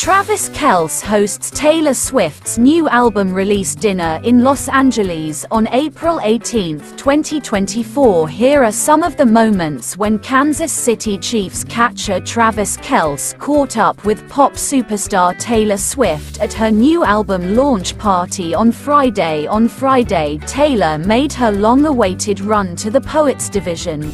Travis Kelce hosts Taylor Swift's new album release dinner in Los Angeles on April 18, 2024. Here are some of the moments when Kansas City Chiefs catcher Travis Kelce caught up with pop superstar Taylor Swift at her new album launch party on Friday. On Friday, Taylor made her long-awaited run to the Poets Division.